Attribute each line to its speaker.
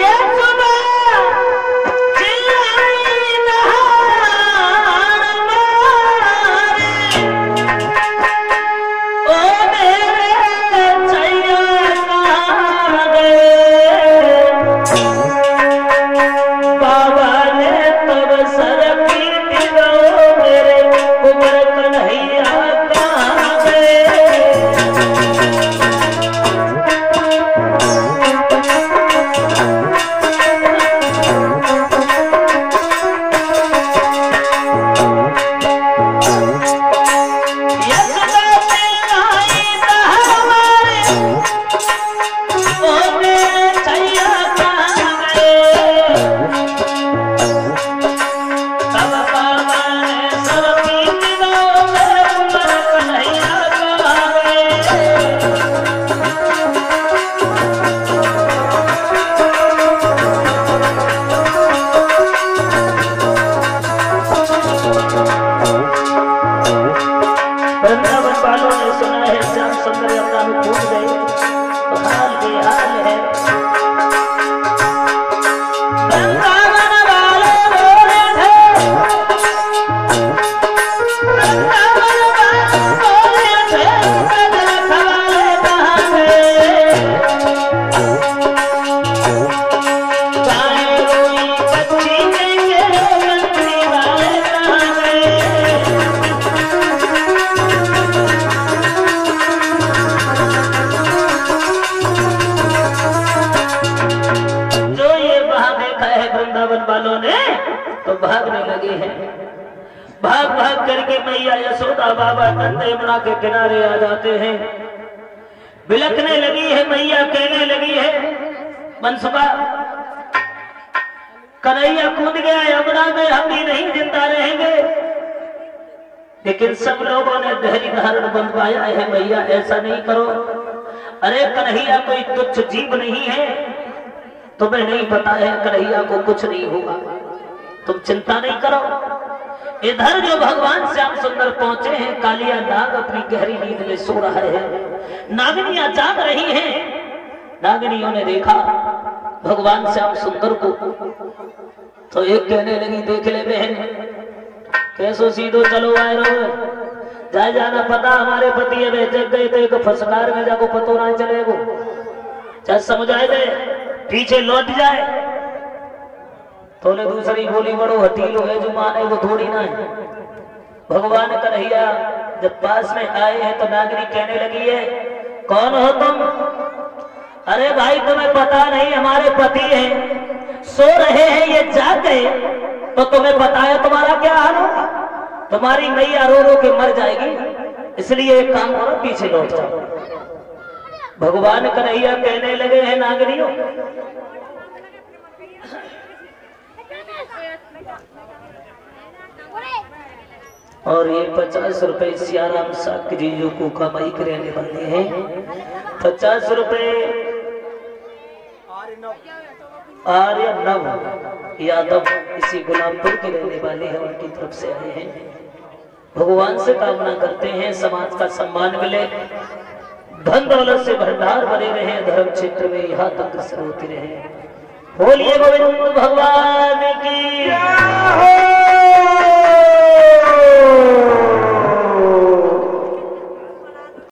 Speaker 1: Yes, Vrindavan वालों ने सुना है श्याम सुंदर अपना भूल गए। हाल बेहाल है। भागने लगे हैं। भाग भाग करके मैया यशोदा बाबा यमुना के किनारे आ जाते हैं। बिलकने लगी है, मैया कहने लगी है मनसुबा कन्हैया कूद गया यमुना में हम भी नहीं ज़िंदा रहेंगे। लेकिन सब लोगों ने धैर्य धारण बनवाया है, मैया, ऐसा नहीं करो। अरे, कन्हैया कोई तुच्छ जीव नहीं है, तुम्हें नहीं पता है, कन्हैया को कुछ नहीं होगा तुम चिंता नहीं करो। इधर जो भगवान श्याम सुंदर पहुँचे हैं, कालिया नाग अपनी गहरी नींद में सो रहा है। नागनिया जाग रही हैं। नागनियों ने देखा, भगवान श्याम सुंदर को तो एक कहने लगी, देख ले बहन, कैसो सीधो चलो आए रो जाए जाना पता, हमारे पति है जग गए तो एक फसकार में जाको पतो ना चलेगो चाहे समझ आए पीछे लौट जाए। ने दूसरी बोली बड़ो हटीलो है जो माने वो थोड़ी ना है। भगवान कन्हैया, जब पास में आए हैं तो नागरी कहने लगी है, कौन हो तुम? अरे भाई, तुम्हें पता नहीं, हमारे पति हैं। सो रहे हैं, ये गए तो तुम्हें है तुम्हारा क्या हाल होगा तुम्हारी मैया रो रो के मर जाएगी। इसलिए एक काम करो, पीछे लौट जाओ। भगवान कन्हैया कहने लगे हैं, नागरियों और ये पचास रुपए सियाराम साक जीजो को कमाई के रहने वाले हैं। पचास रुपए आर्य नव यादव इसी गुलामपुर के रहने वाले हैं, उनकी तरफ़ से आए हैं। भगवान से कामना करते हैं, समाज का सम्मान मिले। धन दौलत से भंडार बने रहे, धर्म क्षेत्र में यहाँ तक होती रहे। बोलिए गोविंद भगवान।